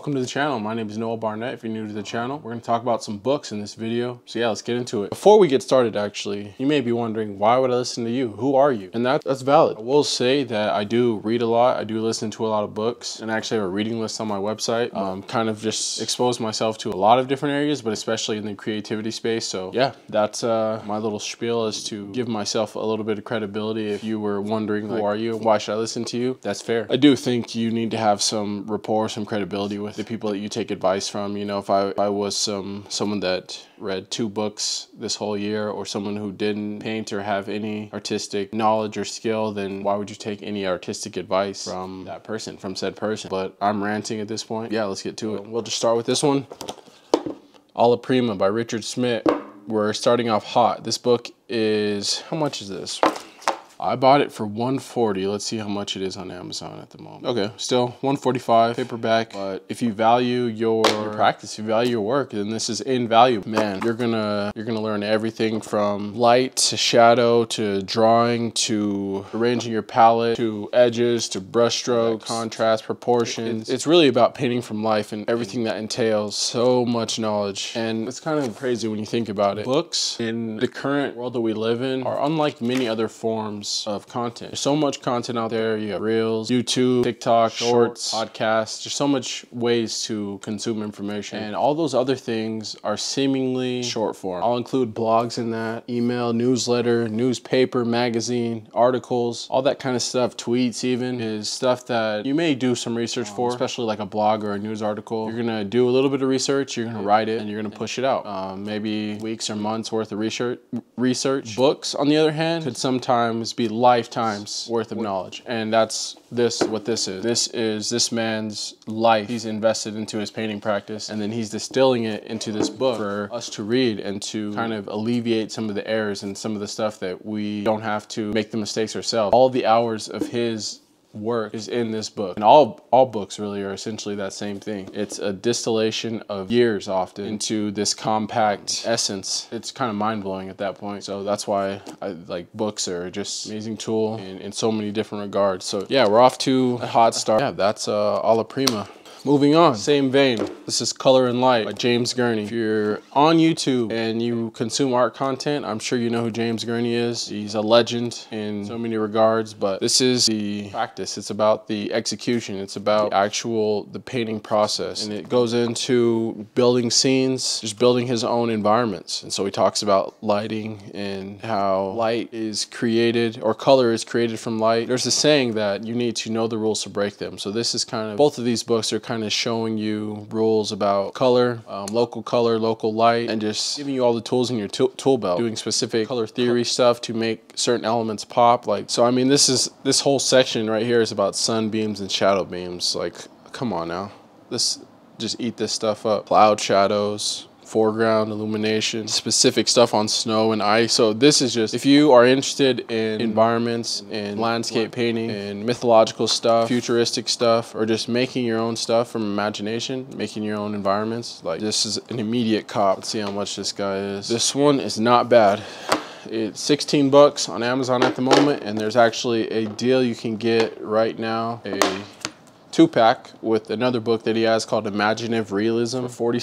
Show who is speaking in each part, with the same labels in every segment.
Speaker 1: Welcome to the channel. My name is Noe Barnett. If you're new to the channel, we're going to talk about some books in this video. So yeah, let's get into it. Before we get started, actually, you may be wondering, why would I listen to you? Who are you? And that, that's valid. I will say that I do read a lot. I do listen to a lot of books and I actually have a reading list on my website. Um, kind of just expose myself to a lot of different areas, but especially in the creativity space. So yeah, that's uh, my little spiel is to give myself a little bit of credibility. If you were wondering, who are you? Why should I listen to you? That's fair. I do think you need to have some rapport, some credibility with the people that you take advice from. You know, if I, if I was some someone that read two books this whole year or someone who didn't paint or have any artistic knowledge or skill, then why would you take any artistic advice from that person, from said person? But I'm ranting at this point. Yeah, let's get to it. We'll just start with this one. Alla Prima by Richard Schmid. We're starting off hot. This book is, how much is this? I bought it for 140. Let's see how much it is on Amazon at the moment. Okay, still 145 paperback. But if you value your, your practice, if you value your work, then this is invaluable. Man, you're gonna you're gonna learn everything from light to shadow to drawing to arranging your palette to edges to brushstroke, contrast, proportions. It's really about painting from life and everything that entails so much knowledge. And it's kind of crazy when you think about it. Books in the current world that we live in are unlike many other forms of content. There's so much content out there. You have Reels, YouTube, TikTok, Shorts, podcasts. There's so much ways to consume information. And all those other things are seemingly short form. I'll include blogs in that, email, newsletter, newspaper, magazine, articles, all that kind of stuff, tweets even, is stuff that you may do some research um, for, especially like a blog or a news article. You're gonna do a little bit of research, you're gonna write it, and you're gonna push it out. Um, maybe weeks or months worth of research. Research. Books, on the other hand, could sometimes be lifetimes worth of knowledge. And that's this, what this is. This is this man's life. He's invested into his painting practice and then he's distilling it into this book for us to read and to kind of alleviate some of the errors and some of the stuff that we don't have to make the mistakes ourselves. All the hours of his work is in this book. And all, all books really are essentially that same thing. It's a distillation of years often into this compact essence. It's kind of mind blowing at that point. So that's why I like books are just amazing tool in, in so many different regards. So yeah, we're off to a hot start. Yeah, that's uh, Alla Prima. Moving on, same vein. This is Color and Light by James Gurney. If you're on YouTube and you consume art content, I'm sure you know who James Gurney is. He's a legend in so many regards, but this is the practice. It's about the execution. It's about the actual, the painting process. And it goes into building scenes, just building his own environments. And so he talks about lighting and how light is created or color is created from light. There's a saying that you need to know the rules to break them. So this is kind of, both of these books are kind of showing you rules about color, um, local color, local light, and just giving you all the tools in your tool belt, doing specific color theory stuff to make certain elements pop. Like, so I mean, this is, this whole section right here is about sunbeams and shadow beams. Like, come on now. This, just eat this stuff up. Cloud shadows, foreground illumination, specific stuff on snow and ice. So this is just, if you are interested in environments and landscape painting and mythological stuff, futuristic stuff, or just making your own stuff from imagination, making your own environments, like this is an immediate cop. Let's see how much this guy is. This one is not bad. It's 16 bucks on Amazon at the moment, and there's actually a deal you can get right now, a two pack with another book that he has called Imaginative Realism for 40,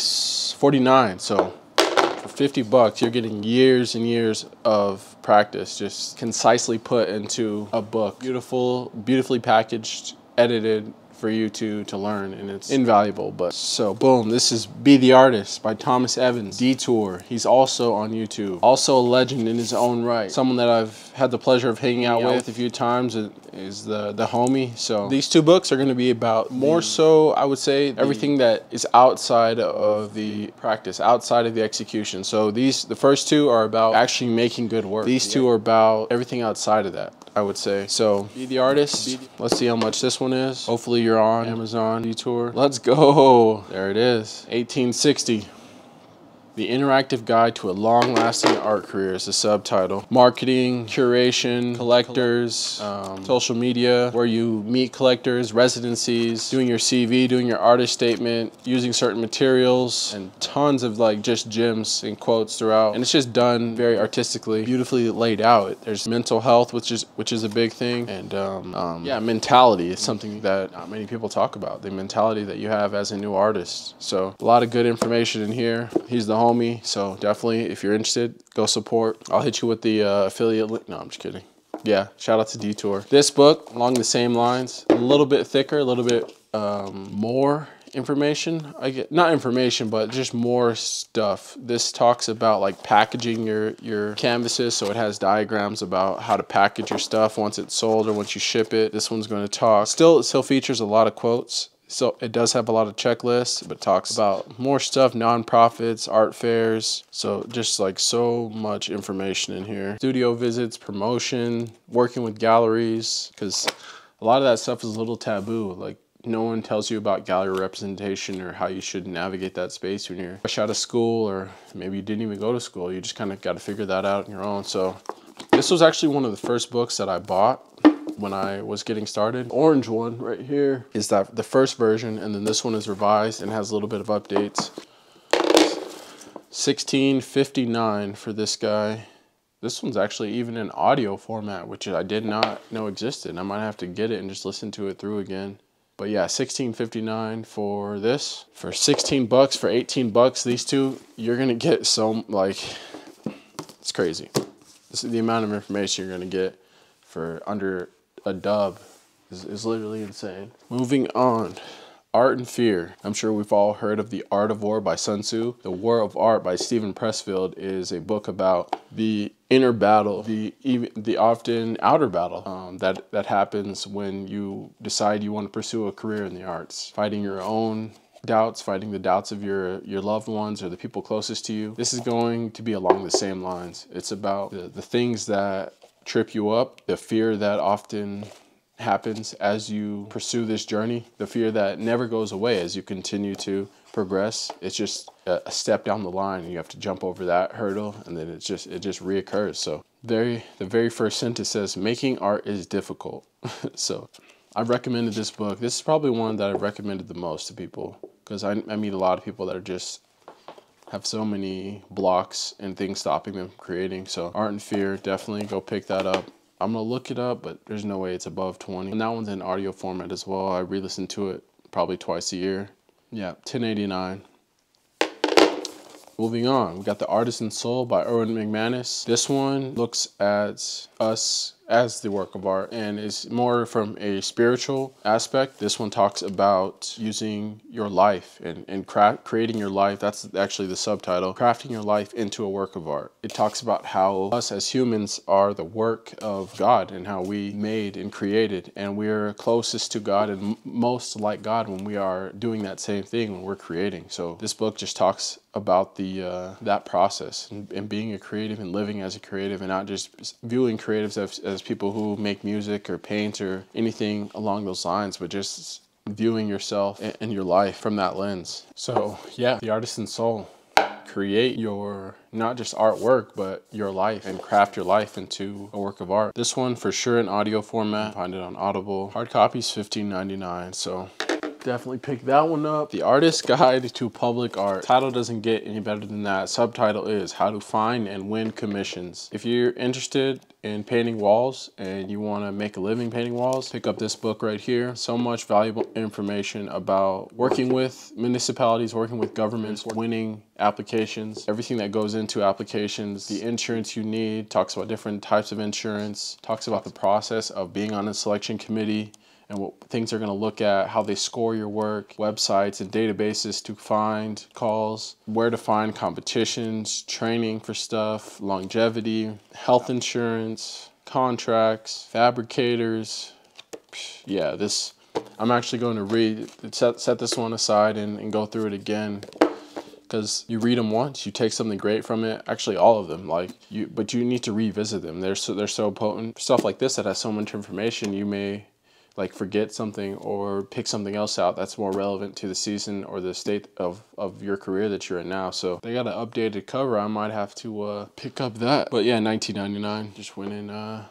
Speaker 1: 49. So for 50 bucks, you're getting years and years of practice. Just concisely put into a book. Beautiful, beautifully packaged, edited, for you to to learn and it's invaluable. But so boom this is be the artist by thomas evans. Detour. He's also on youtube. Also a legend in his own right. Someone that i've had the pleasure of hanging out with a few times is the the homie so these two books are going to be about more so i would say everything that is outside of the practice outside of the execution so these the first two are about actually making good work these two are about everything outside of that I would say. So be the artist. Let's see how much this one is. Hopefully you're on Amazon Detour. Let's go. There it is. 1860. The Interactive Guide to a Long Lasting Art Career is the subtitle. Marketing, curation, collectors, um, social media, where you meet collectors, residencies, doing your CV, doing your artist statement, using certain materials, and tons of like just gems and quotes throughout. And it's just done very artistically, beautifully laid out. There's mental health, which is which is a big thing, and um, um, yeah, mentality is something that not many people talk about. The mentality that you have as a new artist. So a lot of good information in here. He's the homie, so definitely if you're interested, go support. I'll hit you with the uh, affiliate link. No, I'm just kidding. Yeah, shout out to Detour. This book, along the same lines, a little bit thicker, a little bit um, more information i get not information but just more stuff this talks about like packaging your your canvases so it has diagrams about how to package your stuff once it's sold or once you ship it this one's going to talk still it still features a lot of quotes so it does have a lot of checklists, but talks about more stuff, nonprofits, art fairs. So just like so much information in here. Studio visits, promotion, working with galleries, because a lot of that stuff is a little taboo. Like no one tells you about gallery representation or how you should navigate that space when you're fresh out of school or maybe you didn't even go to school. You just kind of got to figure that out on your own. So this was actually one of the first books that I bought when I was getting started. Orange one right here is that the first version and then this one is revised and has a little bit of updates. 1659 for this guy. This one's actually even in audio format, which I did not know existed. I might have to get it and just listen to it through again. But yeah, 1659 for this. For 16 bucks, for 18 bucks, these two, you're gonna get so like it's crazy. This is the amount of information you're gonna get for under a dub is, is literally insane. Moving on. Art and Fear. I'm sure we've all heard of The Art of War by Sun Tzu. The War of Art by Steven Pressfield is a book about the inner battle, the even the often outer battle um, that that happens when you decide you want to pursue a career in the arts, fighting your own doubts, fighting the doubts of your your loved ones or the people closest to you. This is going to be along the same lines. It's about the, the things that trip you up, the fear that often happens as you pursue this journey, the fear that never goes away as you continue to progress. It's just a step down the line and you have to jump over that hurdle and then it just it just reoccurs. So very the very first sentence says making art is difficult. so I've recommended this book. This is probably one that I've recommended the most to people because I, I meet a lot of people that are just have so many blocks and things stopping them from creating. So Art and Fear, definitely go pick that up. I'm gonna look it up, but there's no way it's above 20. And that one's in audio format as well. I re-listen to it probably twice a year. Yeah, 1089. Moving on, we got The Artisan Soul by Erwin McManus. This one looks at us as the work of art and is more from a spiritual aspect. This one talks about using your life and, and craft, creating your life. That's actually the subtitle, crafting your life into a work of art. It talks about how us as humans are the work of God and how we made and created and we're closest to God and most like God when we are doing that same thing when we're creating. So this book just talks about the uh, that process and, and, being a creative and living as a creative and not just viewing creatives as, as people who make music or paint or anything along those lines, but just viewing yourself and your life from that lens. So yeah, the artisan soul. Create your not just artwork, but your life and craft your life into a work of art. This one for sure in audio format. Find it on Audible. Hard copy's $15.99. So definitely pick that one up. The Artist Guide to Public Art. Title doesn't get any better than that. Subtitle is How to Find and Win Commissions. If you're interested in painting walls and you want to make a living painting walls, pick up this book right here. So much valuable information about working with municipalities, working with governments, winning applications, everything that goes into applications, the insurance you need, talks about different types of insurance, talks about the process of being on a selection committee, and what things they're going to look at, how they score your work, websites and databases to find calls, where to find competitions, training for stuff, longevity, health insurance, contracts, fabricators. Yeah, this, I'm actually going to read, set, set this one aside and, and go through it again because you read them once, you take something great from it. Actually, all of them, like you, but you need to revisit them. They're so they're so potent. Stuff like this that has so much information, you may like forget something or pick something else out that's more relevant to the season or the state of, of your career that you're in now. So they got an updated cover. I might have to uh, pick up that. But yeah, 1999. Just went and uh,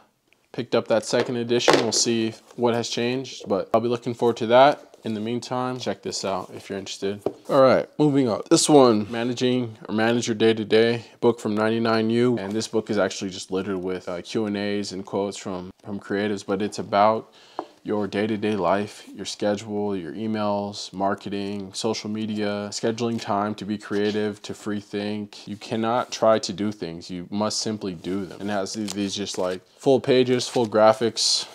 Speaker 1: picked up that second edition. We'll see what has changed, but I'll be looking forward to that. In the meantime, check this out if you're interested. All right, moving on. This one, Managing or Manage Your Day to Day, book from 99U. And this book is actually just littered with uh, Q&As and quotes from, from creatives, but it's about your day-to-day life, your schedule, your emails, marketing, social media, scheduling time to be creative, to free think. You cannot try to do things. You must simply do them. And has these just like full pages, full graphics.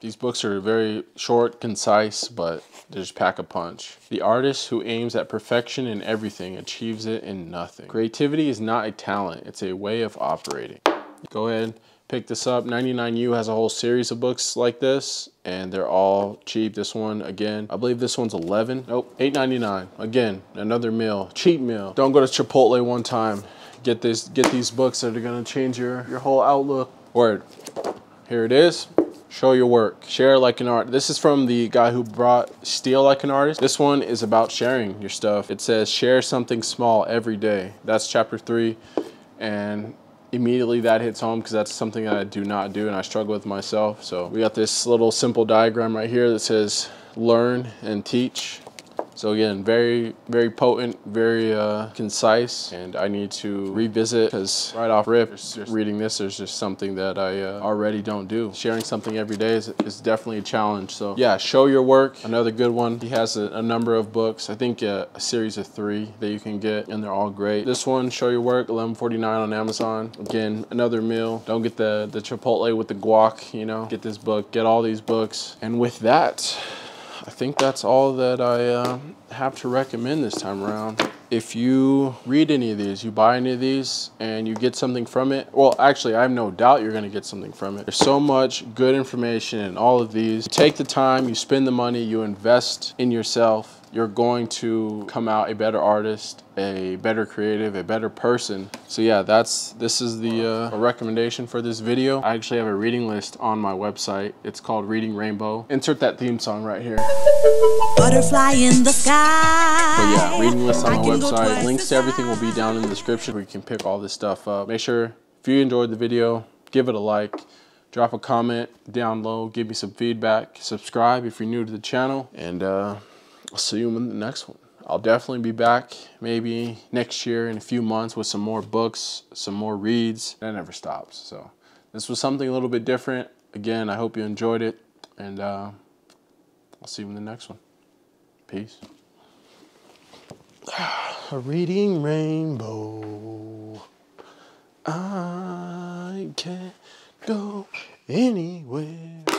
Speaker 1: These books are very short, concise, but they just pack a punch. The artist who aims at perfection in everything achieves it in nothing. Creativity is not a talent, it's a way of operating. Go ahead, pick this up. 99U has a whole series of books like this and they're all cheap. This one, again, I believe this one's 11. Nope, 8.99. Again, another meal, cheap meal. Don't go to Chipotle one time. Get this, get these books that are gonna change your, your whole outlook. Word, here it is. Show your work, share like an art. This is from the guy who brought Steal Like an Artist. This one is about sharing your stuff. It says share something small every day. That's chapter three. And immediately that hits home because that's something that I do not do and I struggle with myself. So we got this little simple diagram right here that says learn and teach. So again, very, very potent, very uh, concise, and I need to revisit because right off rip, reading this, there's just something that I uh, already don't do. Sharing something every day is, is definitely a challenge. So yeah, show your work, another good one. He has a, a number of books, I think uh, a series of three that you can get, and they're all great. This one, show your work, 11.49 on Amazon. Again, another meal. Don't get the, the Chipotle with the guac, you know, get this book, get all these books. And with that, I think that's all that I uh, have to recommend this time around. If you read any of these, you buy any of these, and you get something from it, well, actually, I have no doubt you're gonna get something from it. There's so much good information in all of these. You take the time, you spend the money, you invest in yourself, you're going to come out a better artist, a better creative, a better person. So yeah, that's this is the uh, recommendation for this video. I actually have a reading list on my website. It's called Reading Rainbow. Insert that theme song right here.
Speaker 2: Butterfly in the sky.
Speaker 1: But yeah, reading list on my website. Links to everything will be down in the description where you can pick all this stuff up. Make sure if you enjoyed the video, give it a like drop a comment down low, give me some feedback, subscribe if you're new to the channel, and uh, I'll see you in the next one. I'll definitely be back maybe next year in a few months with some more books, some more reads. That never stops. So this was something a little bit different. Again, I hope you enjoyed it, and uh, I'll see you in the next one. Peace. A reading rainbow. I can't go anywhere.